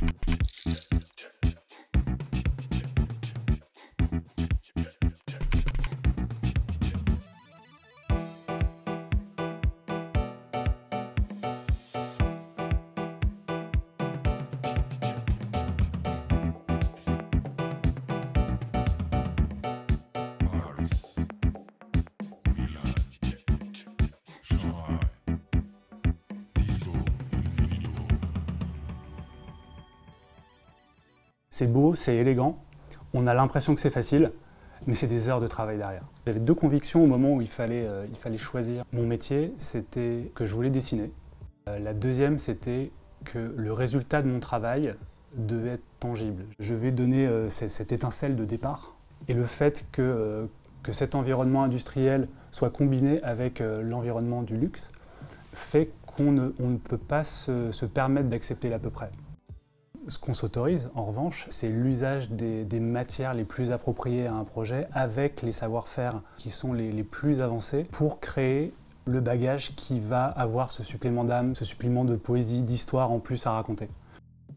Infinito. C'est beau, c'est élégant, on a l'impression que c'est facile, mais c'est des heures de travail derrière. J'avais deux convictions au moment où il fallait, euh, choisir mon métier, c'était que je voulais dessiner. Euh, la deuxième, c'était que le résultat de mon travail devait être tangible. Je vais donner euh, cette étincelle de départ et le fait que, cet environnement industriel soit combiné avec l'environnement du luxe fait qu'on ne, on ne peut pas se, se permettre d'accepter l'à peu près. Ce qu'on s'autorise, en revanche, c'est l'usage des, matières les plus appropriées à un projet avec les savoir-faire qui sont les, plus avancés pour créer le bagage qui va avoir ce supplément d'âme, ce supplément de poésie, d'histoire en plus à raconter.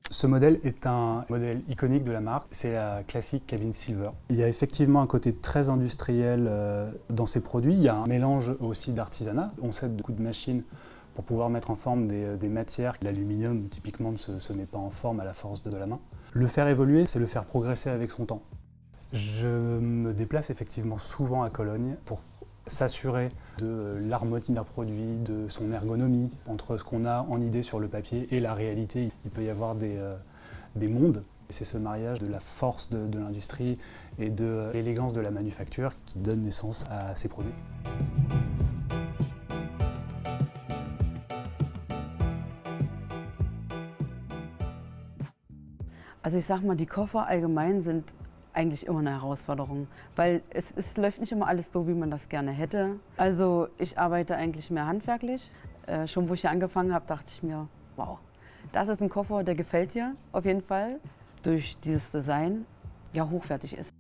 Ce modèle est un modèle iconique de la marque, c'est la classique Cabin Silver. Il y a effectivement un côté très industriel euh, dans ces produits, il y a un mélange aussi d'artisanat. On s'aide de de machine pour pouvoir mettre en forme des, des matières. L'aluminium, typiquement, ne se, met pas en forme à la force de, la main. Le faire évoluer, c'est le faire progresser avec son temps. Je me déplace effectivement souvent à Cologne pour s'assurer de l'harmonie d'un produit, de son ergonomie, entre ce qu'on a en idée sur le papier et la réalité. Il peut y avoir des, euh, des mondes. C'est ce mariage de la force de, de l'industrie et de euh, l'élégance de la manufacture qui donne naissance à ces produits. Also ich sag mal, die Koffer allgemein sind eigentlich immer eine Herausforderung, weil es, es läuft nicht immer alles so, wie man das gerne hätte. Also ich arbeite eigentlich mehr handwerklich. Äh, schon wo ich hier angefangen habe, dachte ich mir, wow, das ist ein Koffer, der gefällt dir auf jeden Fall durch dieses Design, ja hochwertig ist.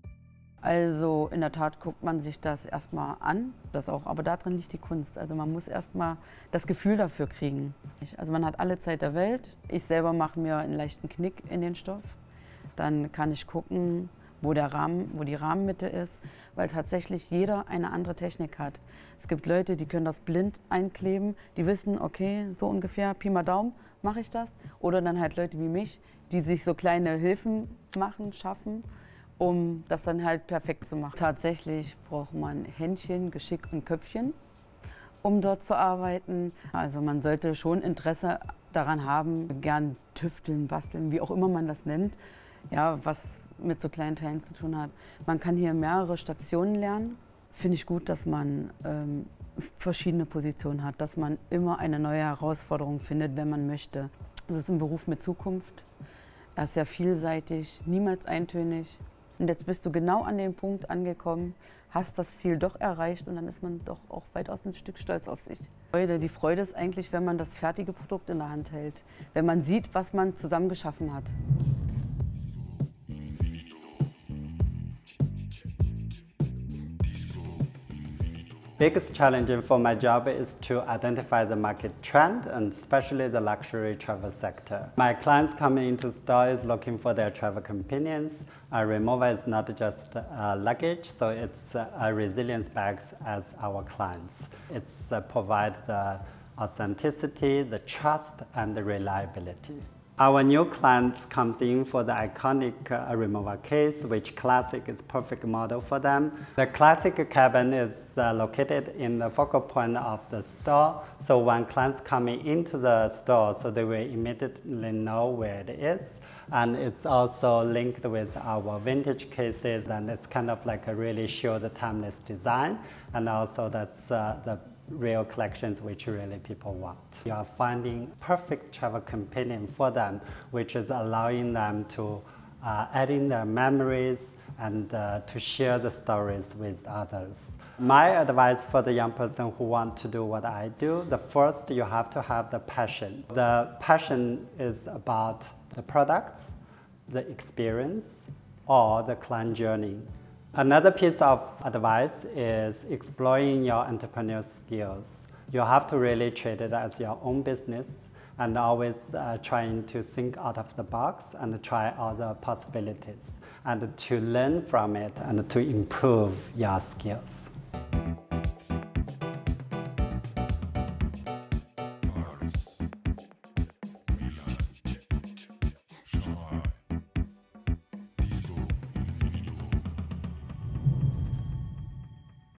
Also in der Tat guckt man sich das erstmal an, das auch, aber da drin liegt die Kunst. Also man muss erstmal das Gefühl dafür kriegen. Also man hat alle Zeit der Welt. Ich selber mache mir einen leichten Knick in den Stoff. Dann kann ich gucken, wo, der Rahmen, wo die Rahmenmitte ist, weil tatsächlich jeder eine andere Technik hat. Es gibt Leute, die können das blind einkleben, die wissen, okay, so ungefähr, Pi mal Daumen, mache ich das. Oder dann halt Leute wie mich, die sich so kleine Hilfen machen, schaffen, um das dann halt perfekt zu machen. Tatsächlich braucht man Händchen, Geschick und Köpfchen, um dort zu arbeiten. Also man sollte schon Interesse daran haben, gern tüfteln, basteln, wie auch immer man das nennt, ja, was mit so kleinen Teilen zu tun hat. Man kann hier mehrere Stationen lernen. Finde ich gut, dass man ähm, verschiedene Positionen hat, dass man immer eine neue Herausforderung findet, wenn man möchte. Es ist ein Beruf mit Zukunft. Er ist sehr vielseitig, niemals eintönig. Und jetzt bist du genau an dem Punkt angekommen, hast das Ziel doch erreicht und dann ist man doch auch weitaus ein Stück stolz auf sich. Die Freude ist eigentlich, wenn man das fertige Produkt in der Hand hält, wenn man sieht, was man zusammen geschaffen hat. Biggest challenge for my job is to identify the market trend and especially the luxury travel sector. My clients coming into store is looking for their travel companions. A Rimowa is not just uh, luggage, so it's uh, a resilience bags as our clients. It's uh, provide the authenticity, the trust, and the reliability. Our new clients comes in for the iconic uh, Rimowa case, which classic is perfect model for them. The classic cabin is uh, located in the focal point of the store. So when clients coming into the store, so they will immediately know where it is. And it's also linked with our vintage cases, and it's kind of like a really show the timeless design. And also that's uh, the real collections which really people want. You are finding perfect travel companion for them, which is allowing them to uh, add in their memories and uh, to share the stories with others. My advice for the young person who want to do what I do, the first you have to have the passion. The passion is about the products, the experience, or the client journey. Another piece of advice is exploring your entrepreneurial skills. You have to really treat it as your own business and always uh, trying to think out of the box and try other possibilities and to learn from it and to improve your skills.